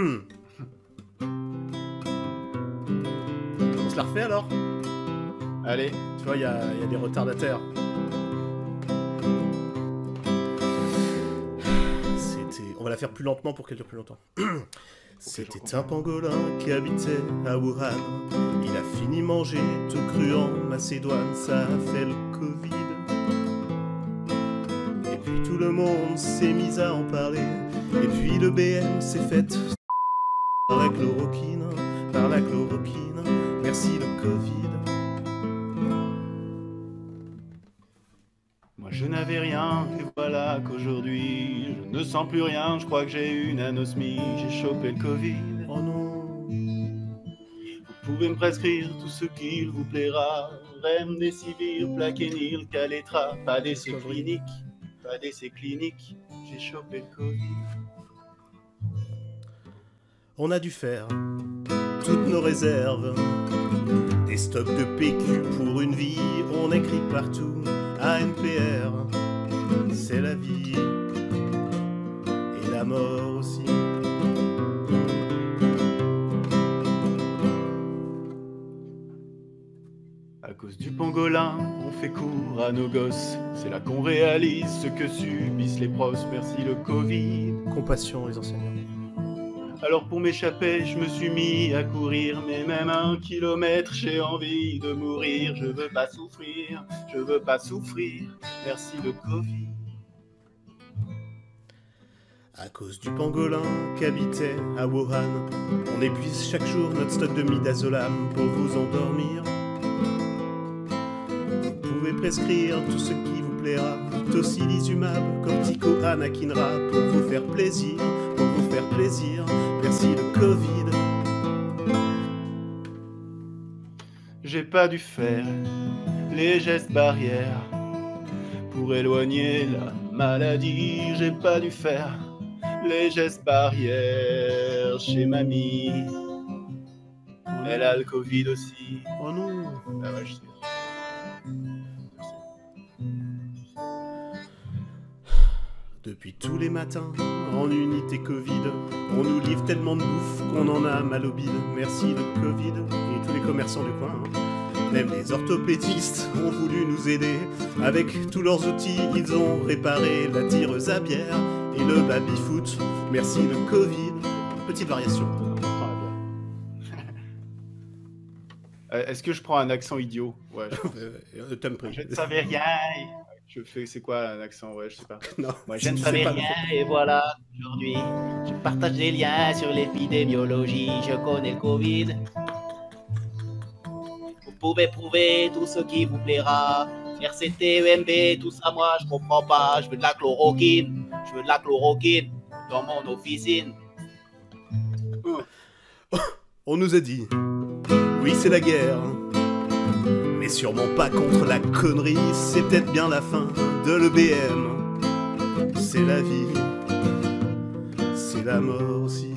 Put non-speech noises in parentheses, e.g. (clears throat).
On se la refait alors? Allez. Tu vois, il y a, des retardataires. C'était. On va la faire plus lentement pour qu'elle dure plus longtemps. (clears throat) C'était un pangolin qui habitait à Wuhan. Il a fini manger tout cru en Macédoine, ça a fait le Covid. Et puis tout le monde s'est mis à en parler. Et puis le BM s'est fait chloroquine, par la chloroquine. Merci le Covid. Moi je n'avais rien, et voilà qu'aujourd'hui je ne sens plus rien. Je crois que j'ai une anosmie, j'ai chopé le Covid. Oh non. Vous pouvez me prescrire tout ce qu'il vous plaira. Remdesivir, Plaquenil, Caletra, pas d'essai clinique, pas d'essai clinique. J'ai chopé le Covid. On a dû faire toutes nos réserves. Des stocks de PQ pour une vie, on écrit partout ANPR. C'est la vie et la mort aussi. À cause du pangolin, on fait court à nos gosses. C'est là qu'on réalise ce que subissent les pros. Merci le Covid. Compassion, les enseignants. Alors pour m'échapper, je me suis mis à courir, mais même un kilomètre, j'ai envie de mourir. Je veux pas souffrir, je veux pas souffrir. Merci le Covid. À cause du pangolin qu'habitait à Wuhan, on épuise chaque jour notre stock de midazolam pour vous endormir. Vous pouvez prescrire tout ce qui vous plaira, tocilizumab, cortico, anakinra, pour vous faire plaisir, faire plaisir. Merci le Covid. J'ai pas dû faire les gestes barrières pour éloigner la maladie. J'ai pas dû faire les gestes barrières chez mamie. Elle a le Covid aussi. Oh non. Ah ouais, je sais. Depuis tous les matins, en unité Covid, on nous livre tellement de bouffe qu'on en a mal au bide. Merci le Covid et tous les commerçants du coin. hein. Même les orthopédistes ont voulu nous aider. Avec tous leurs outils, ils ont réparé la tireuse à bière et le baby-foot. Merci le Covid. Petite variation. Euh, Est-ce que je prends un accent idiot? Ouais. (laughs) Euh, euh, t'aimes. Je ne savais rien. Je fais, c'est quoi un accent Ouais, je sais pas. Non, (laughs) Moi, Je ne savais rien et voilà, aujourd'hui, je partage des liens sur l'épidémiologie, je connais le Covid. Vous pouvez prouver tout ce qui vous plaira. RCT, EMB, tout ça, moi, je comprends pas. Je veux de la chloroquine, je veux de la chloroquine dans mon officine. (laughs) On nous a dit, oui c'est la guerre, mais sûrement pas contre la connerie, c'est peut-être bien la fin de l'EBM. C'est la vie, c'est la mort aussi.